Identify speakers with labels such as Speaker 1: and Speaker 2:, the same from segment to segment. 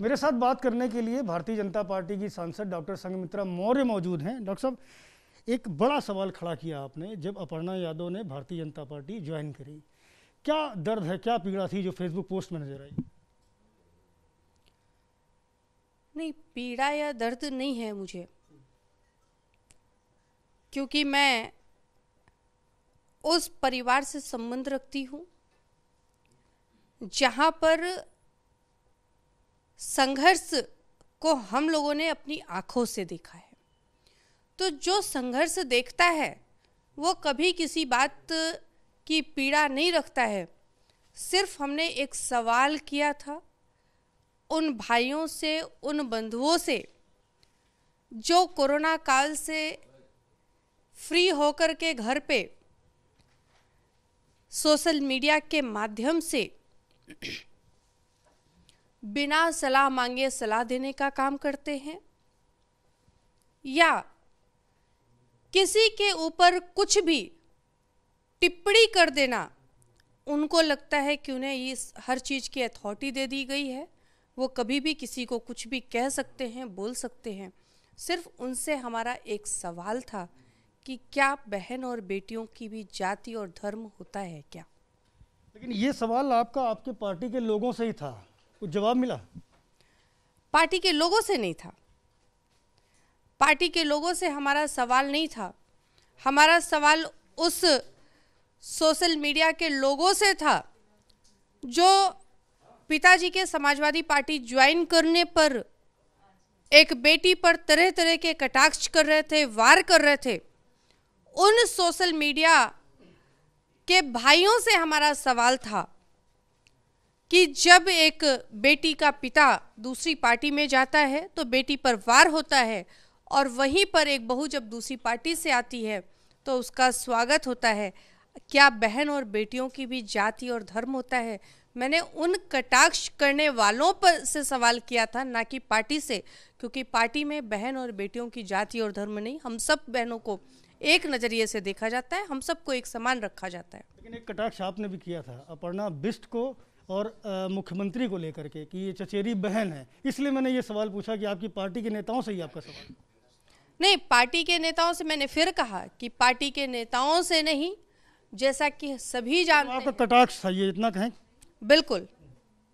Speaker 1: मेरे साथ बात करने के लिए भारतीय जनता पार्टी की सांसद डॉक्टर संगमित्रा मौर्य मौजूद हैं। डॉक्टर साहब, एक बड़ा सवाल खड़ा किया आपने जब अपर्णा यादव ने भारतीय जनता पार्टी ज्वाइन करी। क्या दर्द है, क्या पीड़ा थी जो फेसबुक पोस्ट में नज़र आई?
Speaker 2: नहीं, पीड़ा या दर्द नहीं है मुझे। क्योंकि मैं उस परिवार से संबंध रखती हूँ, जहाँ पर संघर्ष को हम लोगों ने अपनी आँखों से देखा है। तो जो संघर्ष देखता है, वो कभी किसी बात की पीड़ा नहीं रखता है। सिर्फ़ हमने एक सवाल किया था उन भाइयों से, उन बंधुओं से, जो कोरोना काल से फ्री होकर के घर पे सोशल मीडिया के माध्यम से बिना सलाह मांगे सलाह देने का काम करते हैं? या किसी के ऊपर कुछ भी टिप्पणी कर देना, उनको लगता है कि उन्हें इस हर चीज़ की अथॉरिटी दे दी गई है। वो कभी भी किसी को कुछ भी कह सकते हैं, बोल सकते हैं। सिर्फ़ उनसे हमारा एक सवाल था कि क्या बहन और बेटियों की भी जाति और धर्म होता है क्या?
Speaker 1: लेकिन ये सवाल आपका आपके पार्टी के लोगों से ही था। कुछ जवाब मिला?
Speaker 2: पार्टी के लोगों से नहीं था। पार्टी के लोगों से हमारा सवाल नहीं था। हमारा सवाल उस सोशल मीडिया के लोगों से था जो पिताजी के समाजवादी पार्टी ज्वाइन करने पर एक बेटी पर तरह तरह के कटाक्ष कर रहे थे, वार कर रहे थे। उन सोशल मीडिया के भाइयों से हमारा सवाल था। कि जब एक बेटी का पिता दूसरी पार्टी में जाता है तो बेटी पर वार होता है और वहीं पर एक बहू जब दूसरी पार्टी से आती है तो उसका स्वागत होता है। क्या बहन और बेटियों की भी जाति और धर्म होता है? मैंने उन कटाक्ष करने वालों पर से सवाल किया था, ना कि पार्टी से, क्योंकि पार्टी में बहन और बेटियों की जाति और धर्म नहीं, हम सब बहनों को एक नज़रिए से देखा जाता है, हम सबको एक समान रखा जाता है।
Speaker 1: लेकिन एक कटाक्ष आपने भी किया था, अपर्णा बिस्ट को और मुख्यमंत्री को लेकर के कि ये चचेरी बहन है। इसलिए मैंने ये सवाल पूछा कि आपकी पार्टी के नेताओं से ही आपका सवाल।
Speaker 2: नहीं पार्टी के नेताओं से मैंने फिर कहा कि पार्टी के नेताओं से नहीं जैसा कि सभी जानते
Speaker 1: तो आपका कटाक्ष था ये इतना कहें?
Speaker 2: बिल्कुल।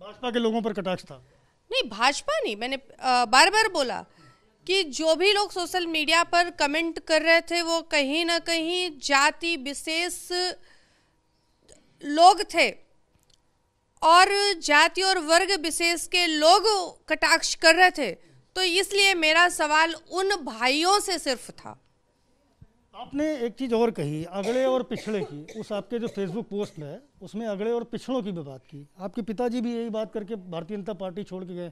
Speaker 1: भाजपा के लोगों पर कटाक्ष था।
Speaker 2: नहीं भाजपा नहीं मैंने बार बार बोला कि जो भी लोग सोशल मीडिया पर कमेंट कर रहे थे वो कहीं ना कहीं जाति विशेष लोग थे। और जाति और वर्ग विशेष के लोग कटाक्ष कर रहे थे। तो इसलिए मेरा सवाल उन भाइयों से सिर्फ़ था।
Speaker 1: आपने एक चीज़ और कही, अगले और पिछड़े की। उस आपके जो फेसबुक पोस्ट में है, उसमें अगले और पिछड़ों की भी बात की। आपके पिताजी भी यही बात करके भारतीय जनता पार्टी छोड़ के गए,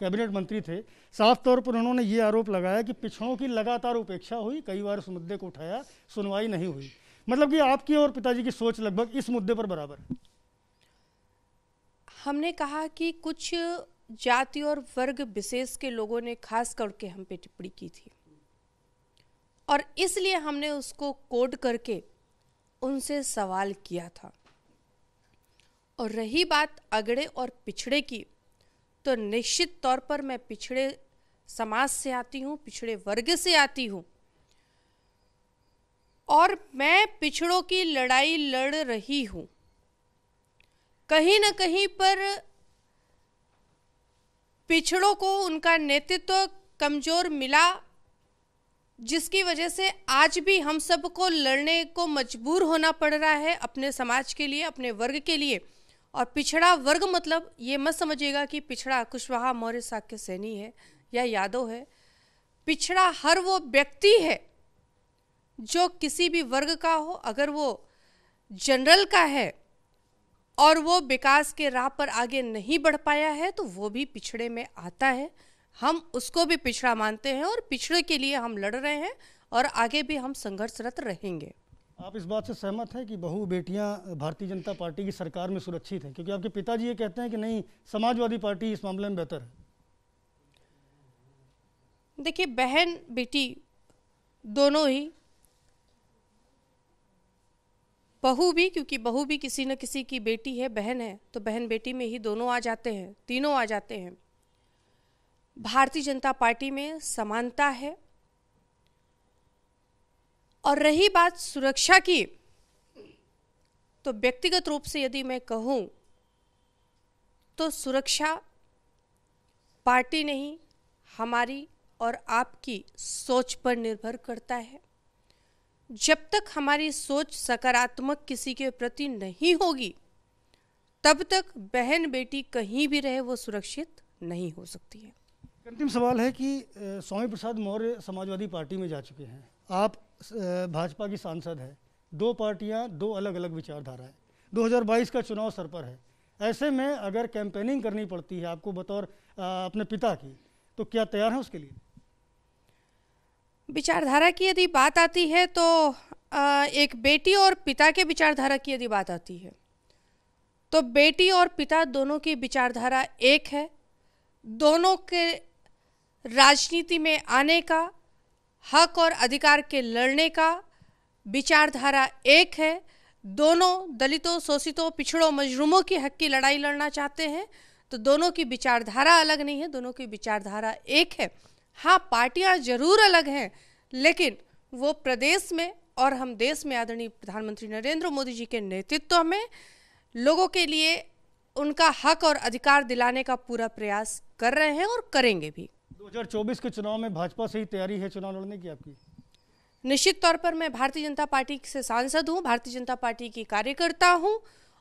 Speaker 1: कैबिनेट मंत्री थे। साफ़ तौर पर उन्होंने ये आरोप लगाया कि पिछड़ों की लगातार उपेक्षा हुई, कई बार उस मुद्दे को उठाया, सुनवाई नहीं हुई। मतलब कि आपकी और पिताजी की सोच लगभग इस मुद्दे पर बराबर। है
Speaker 2: हमने कहा कि कुछ जाति और वर्ग विशेष के लोगों ने खास करके हम पे टिप्पणी की थी। और इसलिए हमने उसको कोड करके उनसे सवाल किया था। और रही बात अगड़े और पिछड़े की तो निश्चित तौर पर मैं पिछड़े समाज से आती हूँ, पिछड़े वर्ग से आती हूँ। और मैं पिछड़ों की लड़ाई लड़ रही हूँ। कहीं ना कहीं पर पिछड़ों को उनका नेतृत्व कमज़ोर मिला, जिसकी वजह से आज भी हम सबको लड़ने को मजबूर होना पड़ रहा है अपने समाज के लिए, अपने वर्ग के लिए। और पिछड़ा वर्ग मतलब ये मत समझिएगा कि पिछड़ा कुशवाहा मौर्य साक्य सैनी है या यादव है। पिछड़ा हर वो व्यक्ति है जो किसी भी वर्ग का हो, अगर वो जनरल का है और वो विकास के राह पर आगे नहीं बढ़ पाया है तो वो भी पिछड़े में आता है। हम उसको भी पिछड़ा मानते हैं और पिछड़े के लिए हम लड़ रहे हैं और आगे भी हम संघर्षरत रहेंगे।
Speaker 1: आप इस बात से सहमत हैं कि बहु बेटियाँ भारतीय जनता पार्टी की सरकार में सुरक्षित हैं? क्योंकि आपके पिताजी ये कहते हैं कि नहीं समाजवादी पार्टी इस मामले में बेहतर है।
Speaker 2: देखिए बहन बेटी दोनों ही बहू भी, क्योंकि बहू भी किसी न किसी की बेटी है, बहन है तो बहन बेटी में ही दोनों आ जाते हैं, तीनों आ जाते हैं। भारतीय जनता पार्टी में समानता है। और रही बात सुरक्षा की तो व्यक्तिगत रूप से यदि मैं कहूँ तो सुरक्षा पार्टी नहीं, हमारी और आपकी सोच पर निर्भर करता है। जब तक हमारी सोच सकारात्मक किसी के प्रति नहीं होगी, तब तक बहन बेटी कहीं भी रहे वो सुरक्षित नहीं हो सकती है।
Speaker 1: अंतिम सवाल है कि स्वामी प्रसाद मौर्य समाजवादी पार्टी में जा चुके हैं। आप भाजपा की सांसद है। दो पार्टियाँ, दो अलग अलग विचारधारा है। 2022 का चुनाव सर पर है। ऐसे में अगर कैंपेनिंग करनी पड़ती है आपको बतौर अपने पिता की तो क्या तैयार है उसके लिए?
Speaker 2: विचारधारा की यदि बात आती है तो एक बेटी और पिता के विचारधारा की यदि बात आती है तो बेटी और पिता दोनों की विचारधारा एक है। दोनों के राजनीति में आने का, हक और अधिकार के लड़ने का विचारधारा एक है। दोनों दलितों, शोषितों, पिछड़ों मजरूमों की हक की लड़ाई लड़ना चाहते हैं तो दोनों की विचारधारा अलग नहीं है, दोनों की विचारधारा एक है। हाँ पार्टियाँ ज़रूर अलग हैं लेकिन वो प्रदेश में और हम देश में आदरणीय प्रधानमंत्री नरेंद्र मोदी जी के नेतृत्व में लोगों के लिए उनका हक और अधिकार दिलाने का पूरा प्रयास कर रहे हैं और करेंगे भी।
Speaker 1: 2024 के चुनाव में भाजपा से ही तैयारी है चुनाव लड़ने की आपकी?
Speaker 2: निश्चित तौर पर मैं भारतीय जनता पार्टी से सांसद हूँ भारतीय जनता पार्टी की कार्यकर्ता हूँ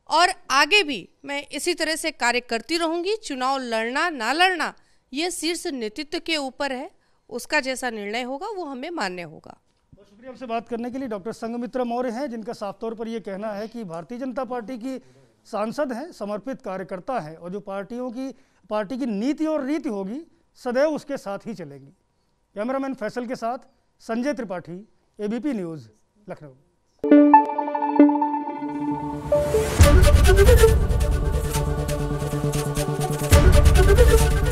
Speaker 2: और आगे भी मैं इसी तरह से कार्य करती रहूँगी। चुनाव लड़ना ना लड़ना ये शीर्ष नेतृत्व के ऊपर है, उसका जैसा निर्णय होगा, वो हमें मान्य होगा।
Speaker 1: बहुत शुक्रिया आपसे बात करने के लिए। डॉक्टर संगमित्रा मौर्य हैं, जिनका साफ़ तौर पर यह कहना है कि भारतीय जनता पार्टी की सांसद हैं, समर्पित कार्यकर्ता हैं, और जो पार्टियों की, पार्टी की नीति और रीति होगी, सदैव उसके साथ ही चलेगी। कैमरामैन फैसल के साथ Sanjay Tripathi, ABP News, Lucknow.